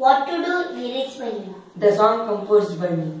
What to do lyrics by me? The song composed by me.